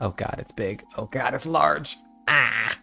Oh god, it's big. Oh god, it's large. Ah!